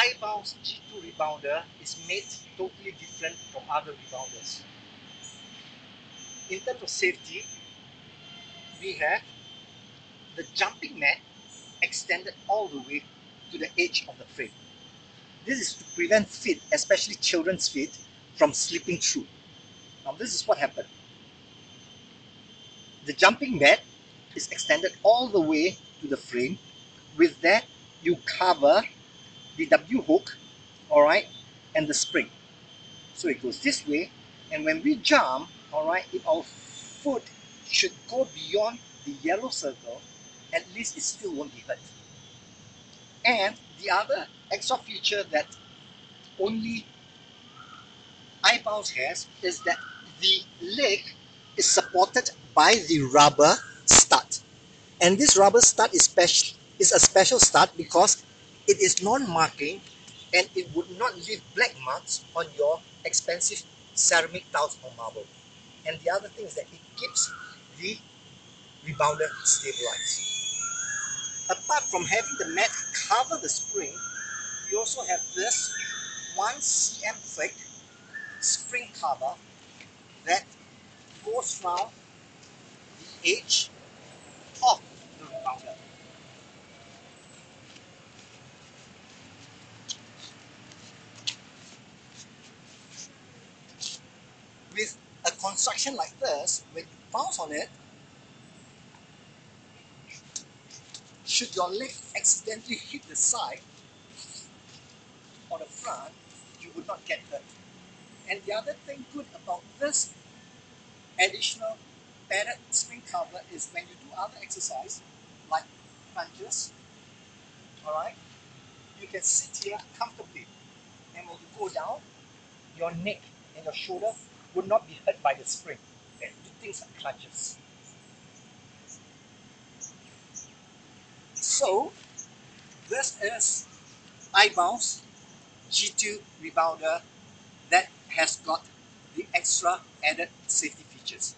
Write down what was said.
iBounce G2 rebounder is made totally different from other rebounders. In terms of safety, we have the jumping mat extended all the way to the edge of the frame. This is to prevent feet, especially children's feet, from slipping through. Now this is what happened. The jumping mat is extended all the way to the frame. With that, you cover the W hook, alright, and the spring. So it goes this way, and when we jump, alright, if our foot should go beyond the yellow circle, at least it still won't be hurt. And the other extra feature that only iBounce has is that the leg is supported by the rubber stud. And this rubber stud is, special, is a special stud because it is non-marking and it would not leave black marks on your expensive ceramic tiles or marble. And the other thing is that it keeps the rebounder stabilized. Apart from having the mat cover the spring, we also have this 1 cm thick spring cover that goes around the edge of the rebounder. With a construction like this, you bounce on it, should your leg accidentally hit the side or the front, you would not get hurt. And the other thing good about this additional padded spring cover is when you do other exercise like crunches, alright, you can sit here comfortably. And when you go down, your neck and your shoulder would not be hurt by the spring. And things like clutches. So, this is iBounce G2 rebounder that has got the extra added safety features.